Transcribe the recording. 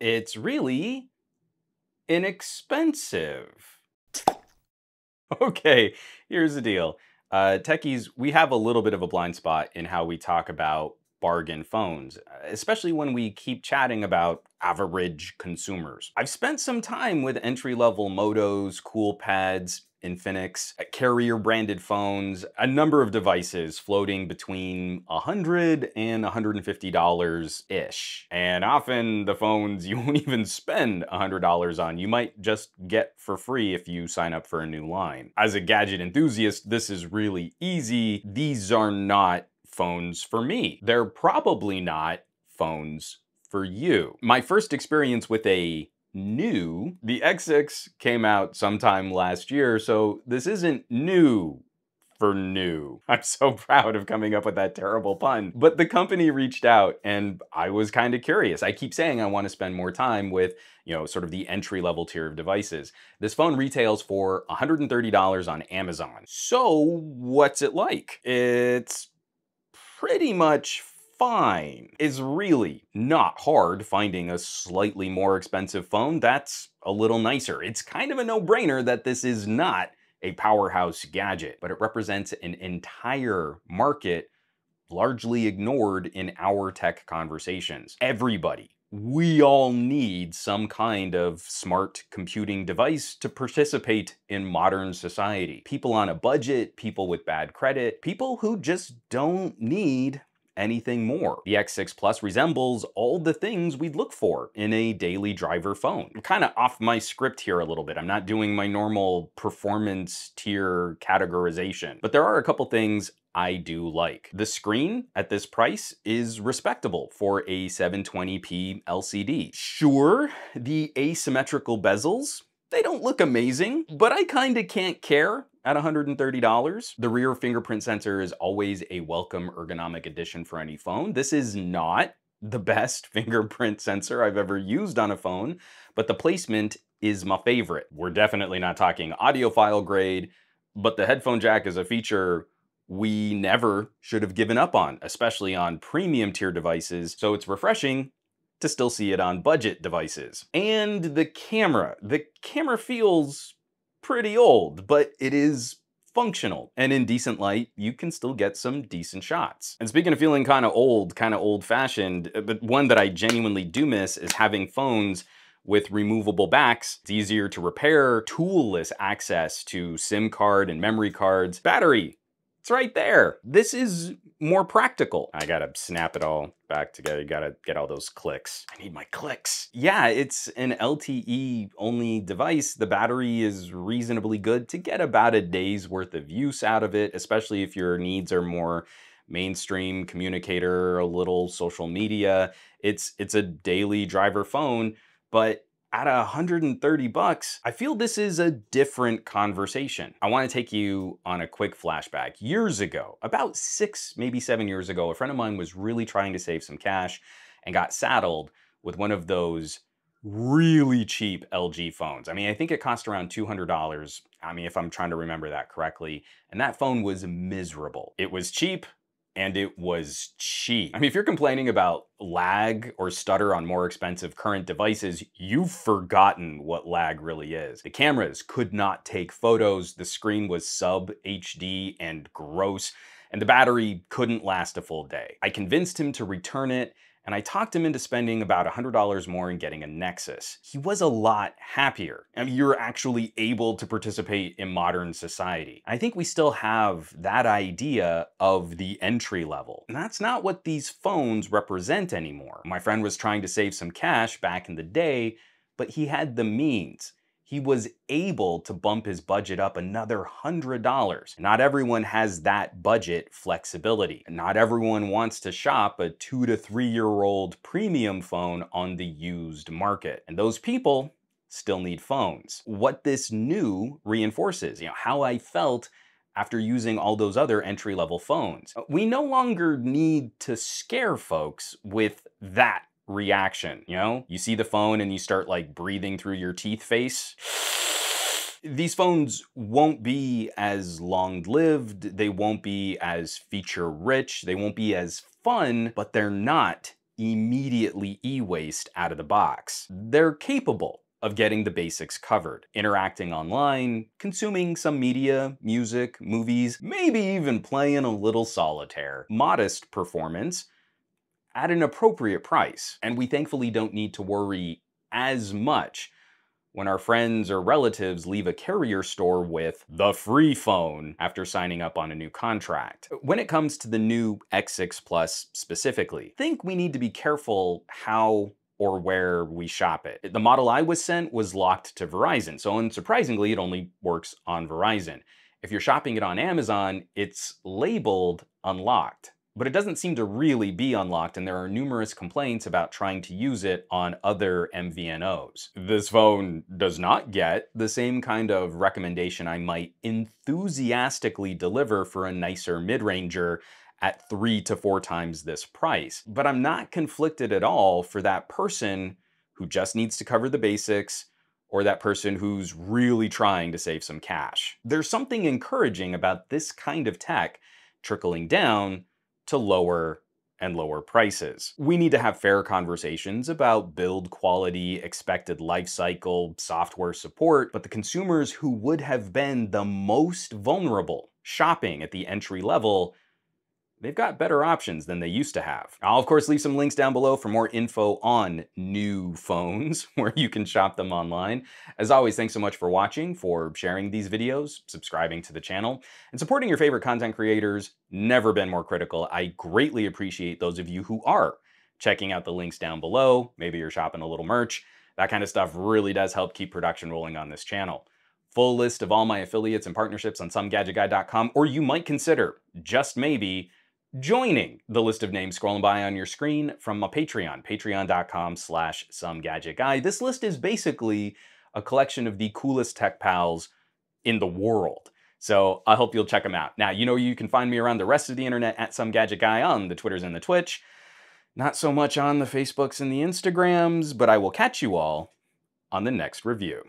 it's really inexpensive. Okay, here's the deal. Uh, techies, we have a little bit of a blind spot in how we talk about bargain phones, especially when we keep chatting about average consumers. I've spent some time with entry-level Motos, Coolpads, Infinix, uh, carrier branded phones, a number of devices floating between 100 and $150-ish. And often the phones you won't even spend $100 on, you might just get for free if you sign up for a new line. As a gadget enthusiast, this is really easy. These are not phones for me. They're probably not phones for you. My first experience with a Nuu. The X6 came out sometime last year, so this isn't new for Nuu. I'm so proud of coming up with that terrible pun. But the company reached out and I was kind of curious. I keep saying I want to spend more time with, you know, sort of the entry level tier of devices. This phone retails for $130 on Amazon. So what's it like? It's pretty much fine. Is really not hard finding a slightly more expensive phone that's a little nicer. It's kind of a no-brainer that this is not a powerhouse gadget, but it represents an entire market largely ignored in our tech conversations. Everybody, we all need some kind of smart computing device to participate in modern society. People on a budget, people with bad credit, people who just don't need anything more. The X6 Plus resembles all the things we'd look for in a daily driver phone. I'm kind of off my script here a little bit. I'm not doing my normal performance tier categorization, but there are a couple things I do like. The screen at this price is respectable for a 720p LCD. Sure, the asymmetrical bezels, they don't look amazing, but I kinda can't care at $130. The rear fingerprint sensor is always a welcome ergonomic addition for any phone. This is not the best fingerprint sensor I've ever used on a phone, but the placement is my favorite. We're definitely not talking audiophile grade, but the headphone jack is a feature we never should have given up on, especially on premium tier devices. So it's refreshing to still see it on budget devices. And the camera. The camera feels pretty old, but it is functional. And in decent light, you can still get some decent shots. And speaking of feeling kind of old, kind of old fashioned, uh, but one that I genuinely do miss is having phones with removable backs. It's easier to repair, toolless access to SIM card and memory cards. Battery, it's right there. This is more practical. I gotta snap it all back together. You gotta get all those clicks. I need my clicks. Yeah, it's an LTE only device. The battery is reasonably good to get about a day's worth of use out of it, especially if your needs are more mainstream communicator, a little social media. It's it's a daily driver phone, but at 130 bucks, I feel this is a different conversation. I wanna take you on a quick flashback. Years ago, about six, maybe seven years ago, a friend of mine was really trying to save some cash and got saddled with one of those really cheap LG phones. I mean, I think it cost around $200. I mean, if I'm trying to remember that correctly. And that phone was miserable. It was cheap, and it was cheap. I mean, if you're complaining about lag or stutter on more expensive current devices, you've forgotten what lag really is. The cameras could not take photos, the screen was sub HD and gross, and the battery couldn't last a full day. I convinced him to return it and I talked him into spending about $100 more and getting a Nexus. He was a lot happier. I mean, you're actually able to participate in modern society. I think we still have that idea of the entry level. And that's not what these phones represent anymore. My friend was trying to save some cash back in the day, but he had the means he was able to bump his budget up another $100. Not everyone has that budget flexibility. Not everyone wants to shop a two to three year old premium phone on the used market. And those people still need phones. What this Nuu reinforces, you know, how I felt after using all those other entry level phones. We no longer need to scare folks with that reaction, you know? You see the phone and you start like breathing through your teeth face. These phones won't be as long-lived, they won't be as feature-rich, they won't be as fun, but they're not immediately e-waste out of the box. They're capable of getting the basics covered. Interacting online, consuming some media, music, movies, maybe even playing a little solitaire. Modest performance at an appropriate price. And we thankfully don't need to worry as much when our friends or relatives leave a carrier store with the free phone after signing up on a Nuu contract. When it comes to the new X6 Plus specifically, I think we need to be careful how or where we shop it. The model I was sent was locked to Verizon, so unsurprisingly, it only works on Verizon. If you're shopping it on Amazon, it's labeled unlocked but it doesn't seem to really be unlocked and there are numerous complaints about trying to use it on other MVNOs. This phone does not get the same kind of recommendation I might enthusiastically deliver for a nicer mid-ranger at three to four times this price. But I'm not conflicted at all for that person who just needs to cover the basics or that person who's really trying to save some cash. There's something encouraging about this kind of tech trickling down to lower and lower prices. We need to have fair conversations about build quality, expected life cycle, software support, but the consumers who would have been the most vulnerable shopping at the entry level they've got better options than they used to have. I'll of course leave some links down below for more info on Nuu phones where you can shop them online. As always, thanks so much for watching, for sharing these videos, subscribing to the channel, and supporting your favorite content creators. Never been more critical. I greatly appreciate those of you who are checking out the links down below. Maybe you're shopping a little merch. That kind of stuff really does help keep production rolling on this channel full list of all my affiliates and partnerships on somegadgetguy.com, or you might consider, just maybe, joining the list of names scrolling by on your screen from my Patreon, patreon.com slash somegadgetguy. This list is basically a collection of the coolest tech pals in the world. So I hope you'll check them out. Now, you know you can find me around the rest of the internet at Some Gadget Guy on the Twitters and the Twitch. Not so much on the Facebooks and the Instagrams, but I will catch you all on the next review.